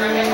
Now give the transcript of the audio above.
Father,